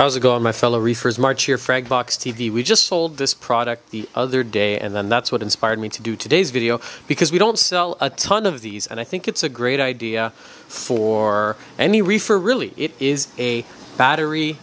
How's it going, my fellow reefers? March here, Fragbox TV. We just sold this product the other day, and then that's what inspired me to do today's video because we don't sell a ton of these, and I think it's a great idea for any reefer, really. It is a battery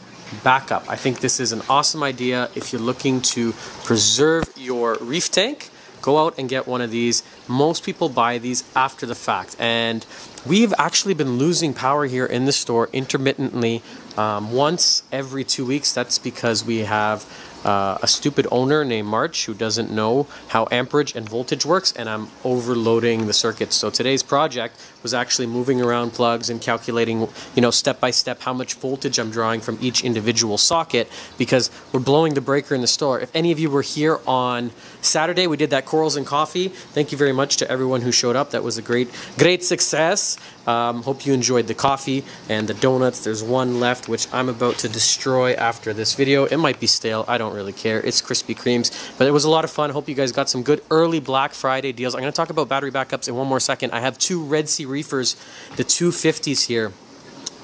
backup. I think this is an awesome idea if you're looking to preserve your reef tank go out and get one of these. Most people buy these after the fact, and we've actually been losing power here in the store intermittently um, once every two weeks. That's because we have uh, a stupid owner named March who doesn't know how amperage and voltage works, and I'm overloading the circuits. So today's project was actually moving around plugs and calculating, you know, step by step how much voltage I'm drawing from each individual socket because we're blowing the breaker in the store. If any of you were here on Saturday, we did that corals and coffee. Thank you very much to everyone who showed up. That was a great, great success. Um, hope you enjoyed the coffee and the donuts. There's one left, which I'm about to destroy after this video. It might be stale. I don't really care. It's Krispy Kremes, but it was a lot of fun. Hope you guys got some good early Black Friday deals. I'm going to talk about battery backups in one more second. I have two Red Sea reefers, the 250s here.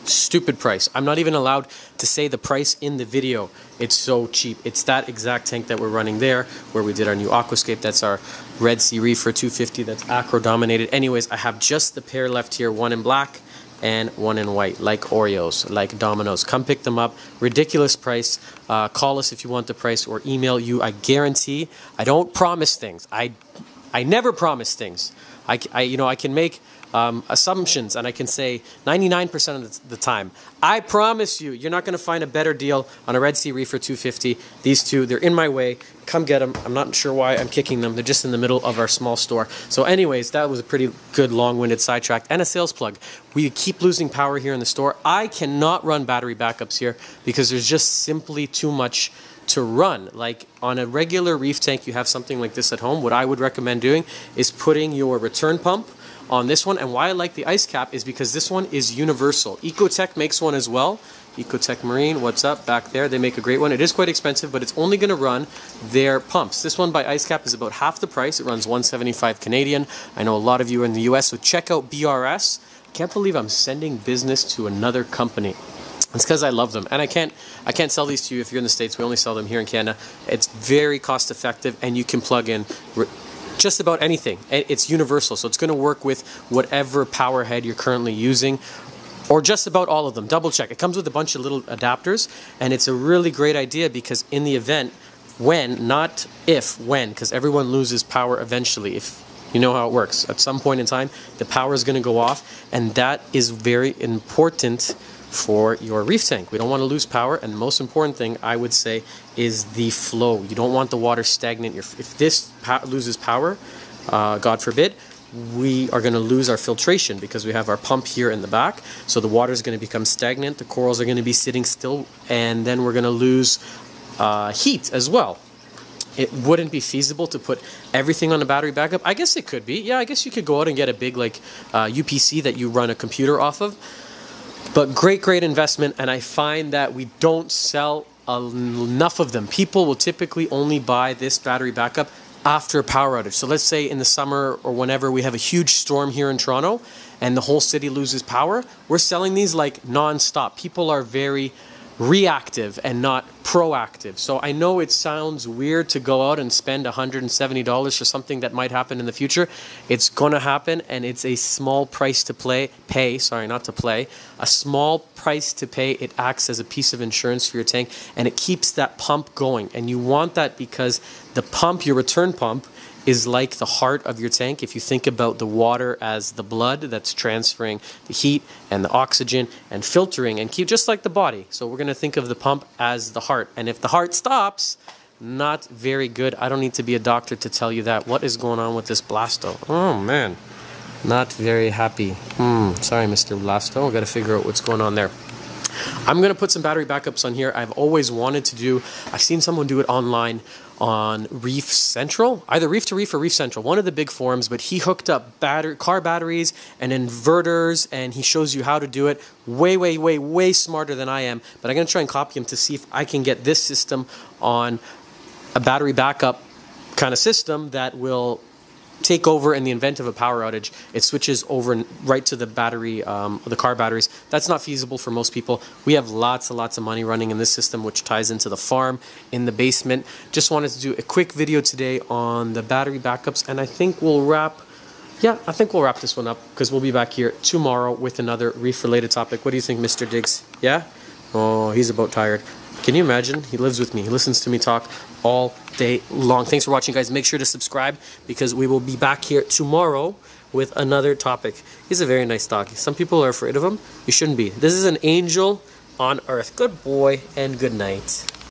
Stupid price. I'm not even allowed to say the price in the video. It's so cheap. It's that exact tank that we're running there where we did our new aquascape. That's our Red Sea Reefer 250 that's acro dominated. Anyways, I have just the pair left here, one in black and one in white, like Oreos, like Domino's. Come pick them up. Ridiculous price. Uh, call us if you want the price or email you. I guarantee. I don't promise things. I, I never promise things. I, I you know, I can make um, assumptions, and I can say 99% of the time, I promise you, you're not going to find a better deal on a Red Sea Reefer 250. These two, they're in my way. Come get them. I'm not sure why I'm kicking them. They're just in the middle of our small store. So, anyways, that was a pretty good long-winded sidetrack and a sales plug. We keep losing power here in the store. I cannot run battery backups here because there's just simply too much to run. Like on a regular reef tank, you have something like this at home. What I would recommend doing is putting your return pump on this one. And why I like the Icecap is because this one is universal. Ecotech makes one as well. Ecotech Marine, what's up back there? They make a great one. It is quite expensive, but it's only going to run their pumps. This one by Icecap is about half the price. It runs 175 Canadian. I know a lot of you are in the US, so check out BRS. Can't believe I'm sending business to another company. It's because I love them, and I can't I can't sell these to you if you're in the states. We only sell them here in Canada. It's very cost effective, and you can plug in just about anything. It's universal, so it's going to work with whatever power head you're currently using or just about all of them. Double check. It comes with a bunch of little adapters, and it's a really great idea because in the event, when, not if, when, because everyone loses power eventually. If you know how it works, at some point in time, the power is going to go off, and that is very important for your reef tank. We don't want to lose power, and the most important thing I would say is the flow. You don't want the water stagnant. If this loses power, uh, God forbid, we are going to lose our filtration because we have our pump here in the back. So the water is going to become stagnant, the corals are going to be sitting still, and then we're going to lose uh, heat as well. It wouldn't be feasible to put everything on a battery backup. I guess it could be. Yeah, I guess you could go out and get a big like uh, UPC that you run a computer off of. But great, great investment, and I find that we don't sell enough of them. People will typically only buy this battery backup after a power outage. So let's say in the summer or whenever we have a huge storm here in Toronto and the whole city loses power, we're selling these like non-stop. People are very reactive and not proactive. So I know it sounds weird to go out and spend $170 for something that might happen in the future. It's going to happen and it's a small price to play pay, sorry, not to play. A small price to pay. It acts as a piece of insurance for your tank and it keeps that pump going. And you want that because the pump, your return pump, is like the heart of your tank. If you think about the water as the blood that's transferring the heat and the oxygen and filtering and keep just like the body. So we're going to think of the pump as the heart. And if the heart stops, not very good. I don't need to be a doctor to tell you that. What is going on with this Blasto? Oh man, not very happy. Hmm, sorry, Mr. Blasto. We got to figure out what's going on there. I'm going to put some battery backups on here. I've always wanted to do, I've seen someone do it online on Reef Central, either Reef to Reef or Reef Central, one of the big forums, but he hooked up car batteries and inverters and he shows you how to do it way, way, way, way smarter than I am. But I'm going to try and copy him to see if I can get this system on a battery backup kind of system that will take over in the event of a power outage, it switches over right to the battery, um, the car batteries. That's not feasible for most people. We have lots and lots of money running in this system, which ties into the farm in the basement. Just wanted to do a quick video today on the battery backups, and I think we'll wrap. Yeah, I think we'll wrap this one up because we'll be back here tomorrow with another reef-related topic. What do you think, Mr. Diggs? Yeah? Oh, he's about tired. Can you imagine? He lives with me. He listens to me talk all day long. Thanks for watching, guys. Make sure to subscribe because we will be back here tomorrow with another topic. He's a very nice dog. Some people are afraid of him. You shouldn't be. This is an angel on earth. Good boy and good night.